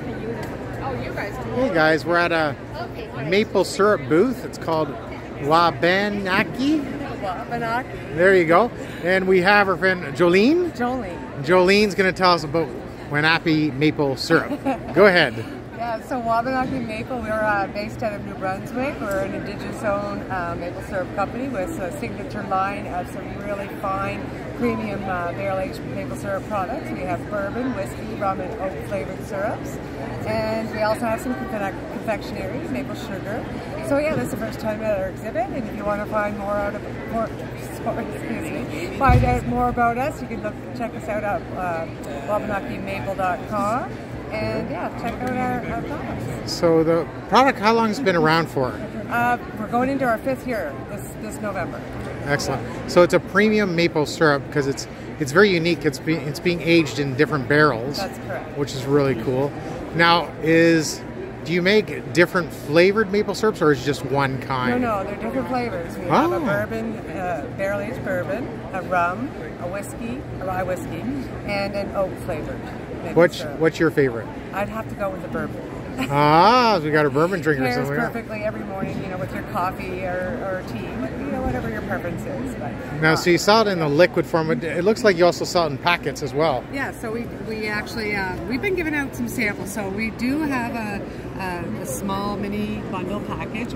Hey guys, we're at a maple syrup booth. It's called Wabanaki. Wabanaki. There you go. And we have our friend Jolene. Jolene. Jolene's going to tell us about Wanapi maple syrup. go ahead. So Wabanaki Maple, we're uh, based out of New Brunswick. We're an indigenous-owned uh, maple syrup company with a signature line of some really fine, premium uh, barrel-aged maple syrup products. We have bourbon, whiskey, rum, and oak-flavored syrups. And we also have some confectionery, maple sugar. So yeah, this is the first time at our exhibit, and if you want to find more out of more, excuse me, find out more about us, you can look check us out at uh, wabanakimaple.com and yeah, check out our, our products. So the product, how long has it been around for? Uh, we're going into our fifth year this this November. Excellent. So it's a premium maple syrup because it's it's very unique. It's being it's being aged in different barrels. That's correct. Which is really cool. Now is do you make different flavored maple syrups or is it just one kind? No, no, they're different flavors. We oh. have a bourbon, uh, barrel aged bourbon, a rum, a whiskey, a rye whiskey, and an oak flavored. What's what's your favorite? I'd have to go with the bourbon. ah, so we got a bourbon drinker. Pairs perfectly every morning, you know, with your coffee or, or tea, you know, whatever your preference is. But, now, uh, so you sell it in the liquid form. But it looks like you also sell it in packets as well. Yeah, so we, we actually, uh, we've been giving out some samples. So we do have a, a small mini bundle package.